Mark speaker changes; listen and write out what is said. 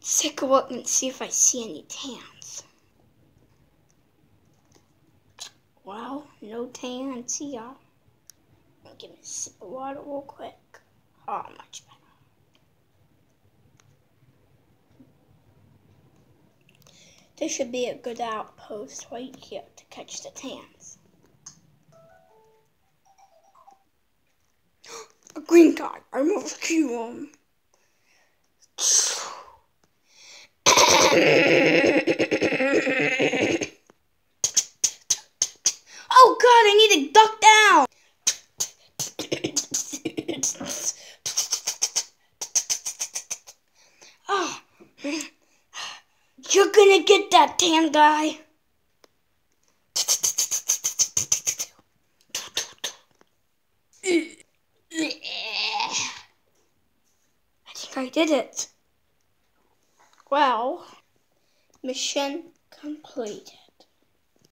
Speaker 1: Let's take a look and see if I see any tans. Well, no tans here. Give me a sip of water real quick. Oh, much better. There should be a good outpost right here to catch the tans. a green guy. I must kill him. Oh god, I need to duck down. oh, you're gonna get that tan guy. I think I did it. Well, mission completed.